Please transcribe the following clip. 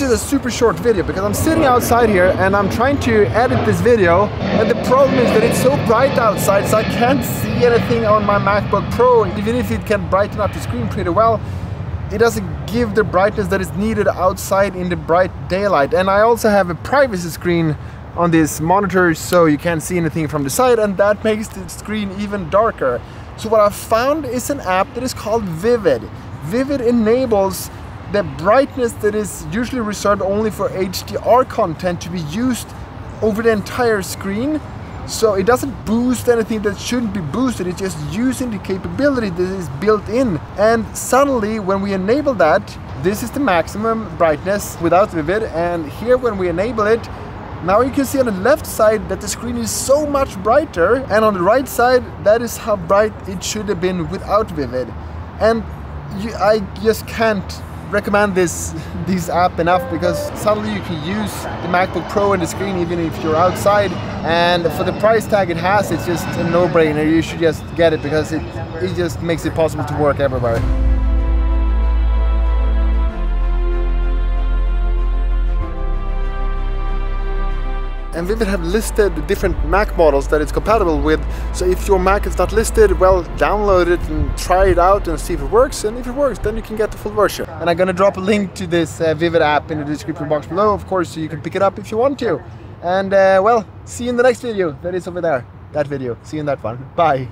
is just a super short video because I'm sitting outside here and I'm trying to edit this video and the problem is that it's so bright outside so I can't see anything on my MacBook Pro. Even if it can brighten up the screen pretty well it doesn't give the brightness that is needed outside in the bright daylight. And I also have a privacy screen on this monitor so you can't see anything from the side and that makes the screen even darker. So what I found is an app that is called Vivid. Vivid enables the brightness that is usually reserved only for HDR content to be used over the entire screen. So it doesn't boost anything that shouldn't be boosted, it's just using the capability that is built in. And suddenly when we enable that, this is the maximum brightness without Vivid and here when we enable it, now you can see on the left side that the screen is so much brighter and on the right side that is how bright it should have been without Vivid. And you, I just can't recommend this this app enough because suddenly you can use the MacBook Pro and the screen even if you're outside and for the price tag it has it's just a no-brainer you should just get it because it, it just makes it possible to work everywhere. And we Vivid have listed different Mac models that it's compatible with. So if your Mac is not listed, well, download it and try it out and see if it works. And if it works, then you can get the full version. And I'm gonna drop a link to this uh, Vivid app in the description box below, of course, so you can pick it up if you want to. And uh, well, see you in the next video. That is over there, that video. See you in that one. Bye.